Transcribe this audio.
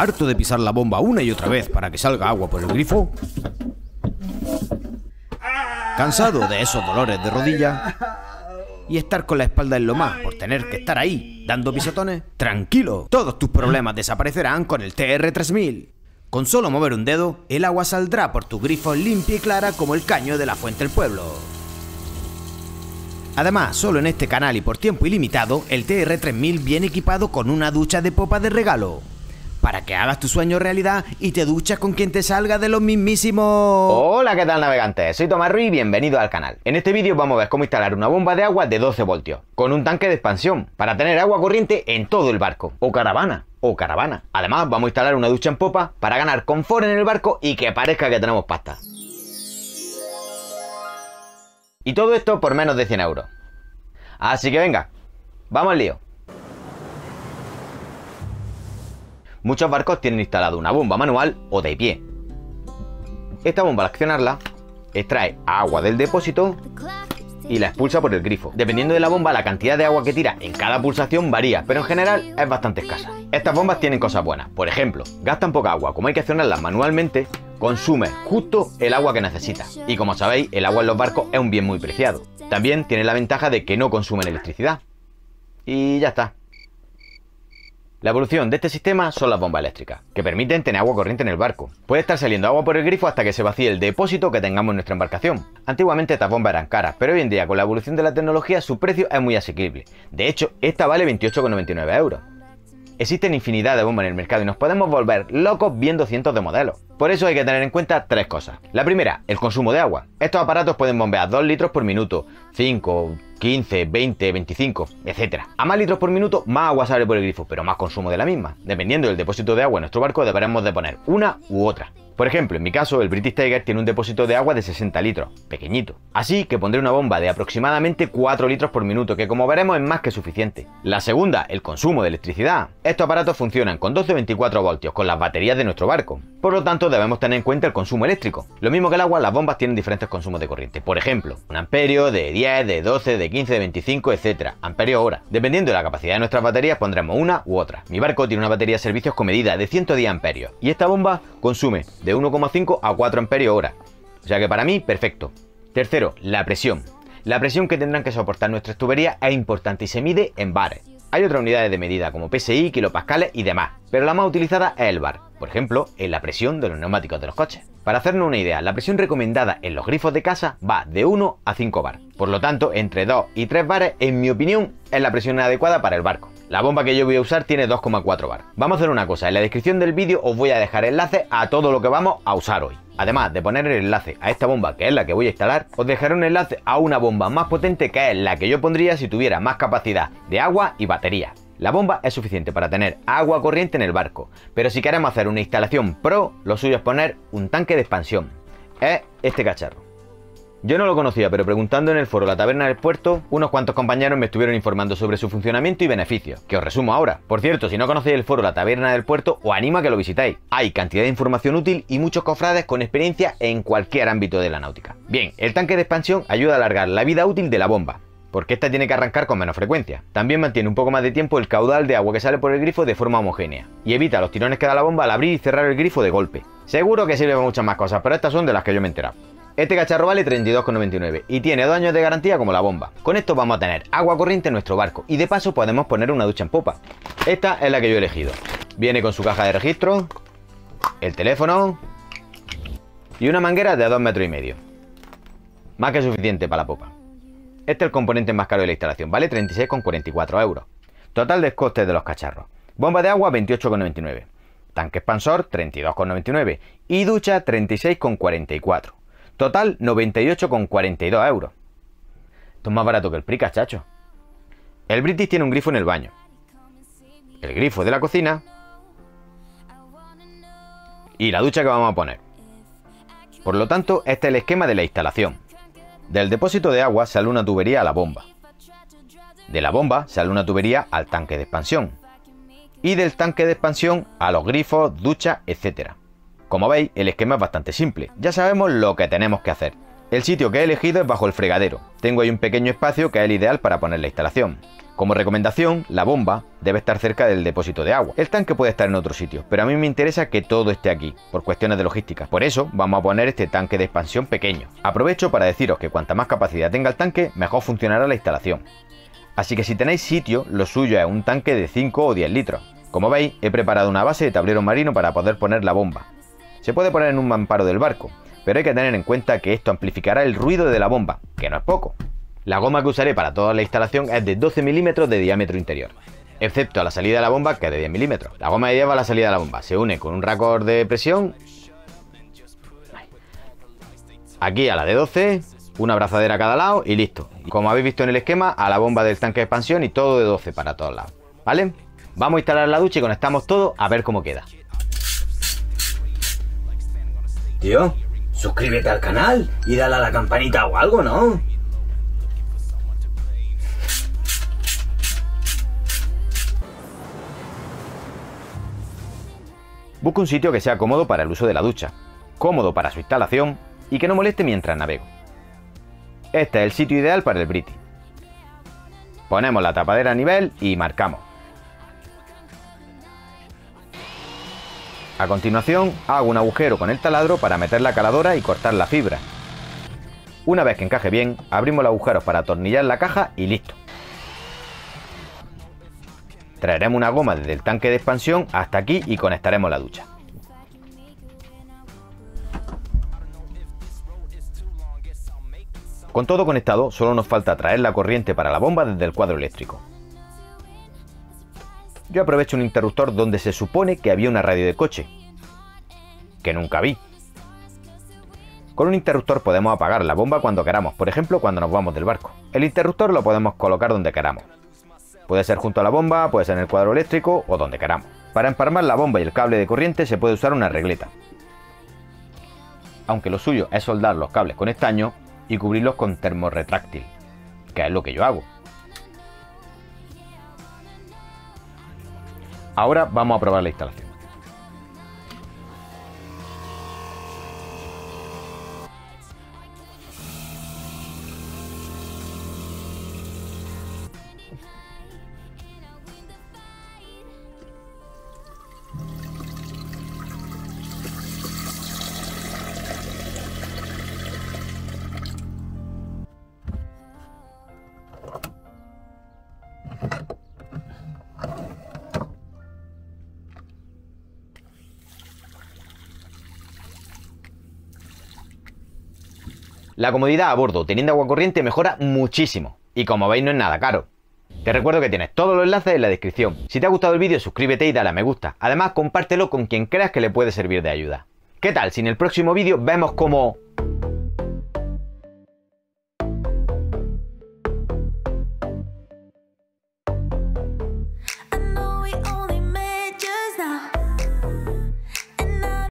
¿Harto de pisar la bomba una y otra vez para que salga agua por el grifo? ¿Cansado de esos dolores de rodilla? ¿Y estar con la espalda en lo más por tener que estar ahí, dando pisotones? Tranquilo, todos tus problemas desaparecerán con el TR3000. Con solo mover un dedo, el agua saldrá por tu grifo limpia y clara como el caño de la fuente del pueblo. Además, solo en este canal y por tiempo ilimitado, el TR3000 viene equipado con una ducha de popa de regalo. Para que hagas tu sueño realidad y te duchas con quien te salga de los mismísimos... Hola, ¿qué tal navegantes? Soy Tomás Ruiz y bienvenido al canal. En este vídeo vamos a ver cómo instalar una bomba de agua de 12 voltios, con un tanque de expansión, para tener agua corriente en todo el barco, o caravana, o caravana. Además, vamos a instalar una ducha en popa para ganar confort en el barco y que parezca que tenemos pasta. Y todo esto por menos de 100 euros. Así que venga, vamos al lío. Muchos barcos tienen instalado una bomba manual o de pie. Esta bomba al accionarla extrae agua del depósito y la expulsa por el grifo. Dependiendo de la bomba, la cantidad de agua que tira en cada pulsación varía, pero en general es bastante escasa. Estas bombas tienen cosas buenas. Por ejemplo, gastan poca agua, como hay que accionarlas manualmente, consume justo el agua que necesita. Y como sabéis, el agua en los barcos es un bien muy preciado. También tiene la ventaja de que no consumen electricidad. Y ya está. La evolución de este sistema son las bombas eléctricas, que permiten tener agua corriente en el barco. Puede estar saliendo agua por el grifo hasta que se vacíe el depósito que tengamos en nuestra embarcación. Antiguamente estas bombas eran caras, pero hoy en día con la evolución de la tecnología su precio es muy asequible. De hecho, esta vale 28,99 euros. Existen infinidad de bombas en el mercado y nos podemos volver locos viendo cientos de modelos. Por eso hay que tener en cuenta tres cosas. La primera, el consumo de agua. Estos aparatos pueden bombear 2 litros por minuto, 5, 15, 20, 25, etc. A más litros por minuto, más agua sale por el grifo, pero más consumo de la misma. Dependiendo del depósito de agua en nuestro barco, deberemos de poner una u otra. Por ejemplo, en mi caso, el British Tiger tiene un depósito de agua de 60 litros, pequeñito. Así que pondré una bomba de aproximadamente 4 litros por minuto, que como veremos es más que suficiente. La segunda, el consumo de electricidad. Estos aparatos funcionan con 12-24 voltios con las baterías de nuestro barco. Por lo tanto, debemos tener en cuenta el consumo eléctrico. Lo mismo que el agua, las bombas tienen diferentes consumos de corriente. Por ejemplo, un amperio, de 10, de 12, de 15, de 25, etc. Amperio hora. Dependiendo de la capacidad de nuestras baterías, pondremos una u otra. Mi barco tiene una batería de servicios con medida de 110 amperios. Y esta bomba consume de 1,5 a 4 amperios hora. O sea que para mí, perfecto. Tercero, la presión. La presión que tendrán que soportar nuestras tuberías es importante y se mide en bares. Hay otras unidades de medida como PSI, kilopascales y demás, pero la más utilizada es el bar, por ejemplo, en la presión de los neumáticos de los coches. Para hacernos una idea, la presión recomendada en los grifos de casa va de 1 a 5 bar. Por lo tanto, entre 2 y 3 bares, en mi opinión, es la presión adecuada para el barco. La bomba que yo voy a usar tiene 2,4 bar. Vamos a hacer una cosa, en la descripción del vídeo os voy a dejar enlaces a todo lo que vamos a usar hoy. Además de poner el enlace a esta bomba, que es la que voy a instalar, os dejaré un enlace a una bomba más potente que es la que yo pondría si tuviera más capacidad de agua y batería. La bomba es suficiente para tener agua corriente en el barco, pero si queremos hacer una instalación pro, lo suyo es poner un tanque de expansión. Es este cacharro. Yo no lo conocía, pero preguntando en el foro La Taberna del Puerto, unos cuantos compañeros me estuvieron informando sobre su funcionamiento y beneficios, que os resumo ahora. Por cierto, si no conocéis el foro La Taberna del Puerto, os animo a que lo visitáis. Hay cantidad de información útil y muchos cofrades con experiencia en cualquier ámbito de la náutica. Bien, el tanque de expansión ayuda a alargar la vida útil de la bomba, porque esta tiene que arrancar con menos frecuencia. También mantiene un poco más de tiempo el caudal de agua que sale por el grifo de forma homogénea, y evita los tirones que da la bomba al abrir y cerrar el grifo de golpe. Seguro que sirve muchas más cosas, pero estas son de las que yo me he enterado. Este cacharro vale 32,99 y tiene dos años de garantía como la bomba. Con esto vamos a tener agua corriente en nuestro barco y de paso podemos poner una ducha en popa. Esta es la que yo he elegido. Viene con su caja de registro, el teléfono y una manguera de 2 metros y medio. Más que suficiente para la popa. Este es el componente más caro de la instalación, vale 36,44 euros. Total de costes de los cacharros. Bomba de agua 28,99. Tanque expansor 32,99 y ducha 36,44. Total 98,42 euros. Esto es más barato que el Prica, chacho. El British tiene un grifo en el baño. El grifo de la cocina. Y la ducha que vamos a poner. Por lo tanto, este es el esquema de la instalación. Del depósito de agua sale una tubería a la bomba. De la bomba sale una tubería al tanque de expansión. Y del tanque de expansión a los grifos, ducha, etc. Como veis, el esquema es bastante simple. Ya sabemos lo que tenemos que hacer. El sitio que he elegido es bajo el fregadero. Tengo ahí un pequeño espacio que es el ideal para poner la instalación. Como recomendación, la bomba debe estar cerca del depósito de agua. El tanque puede estar en otro sitio, pero a mí me interesa que todo esté aquí, por cuestiones de logística. Por eso vamos a poner este tanque de expansión pequeño. Aprovecho para deciros que cuanta más capacidad tenga el tanque, mejor funcionará la instalación. Así que si tenéis sitio, lo suyo es un tanque de 5 o 10 litros. Como veis, he preparado una base de tablero marino para poder poner la bomba. Se puede poner en un mamparo del barco, pero hay que tener en cuenta que esto amplificará el ruido de la bomba, que no es poco. La goma que usaré para toda la instalación es de 12 milímetros de diámetro interior, excepto a la salida de la bomba que es de 10 milímetros. La goma que lleva a la salida de la bomba se une con un raccord de presión, aquí a la de 12, una abrazadera a cada lado y listo. Como habéis visto en el esquema, a la bomba del tanque de expansión y todo de 12 para todos lados. ¿Vale? Vamos a instalar la ducha y conectamos todo a ver cómo queda. Tío, suscríbete al canal y dale a la campanita o algo, ¿no? Busco un sitio que sea cómodo para el uso de la ducha, cómodo para su instalación y que no moleste mientras navego. Este es el sitio ideal para el Briti. Ponemos la tapadera a nivel y marcamos. A continuación, hago un agujero con el taladro para meter la caladora y cortar la fibra. Una vez que encaje bien, abrimos los agujeros para atornillar la caja y listo. Traeremos una goma desde el tanque de expansión hasta aquí y conectaremos la ducha. Con todo conectado, solo nos falta traer la corriente para la bomba desde el cuadro eléctrico. Yo aprovecho un interruptor donde se supone que había una radio de coche, que nunca vi. Con un interruptor podemos apagar la bomba cuando queramos, por ejemplo cuando nos vamos del barco. El interruptor lo podemos colocar donde queramos. Puede ser junto a la bomba, puede ser en el cuadro eléctrico o donde queramos. Para empalmar la bomba y el cable de corriente se puede usar una regleta. Aunque lo suyo es soldar los cables con estaño y cubrirlos con termorretráctil, que es lo que yo hago. Ahora vamos a probar la instalación. La comodidad a bordo teniendo agua corriente mejora muchísimo. Y como veis no es nada caro. Te recuerdo que tienes todos los enlaces en la descripción. Si te ha gustado el vídeo suscríbete y dale a me gusta. Además compártelo con quien creas que le puede servir de ayuda. ¿Qué tal si en el próximo vídeo vemos cómo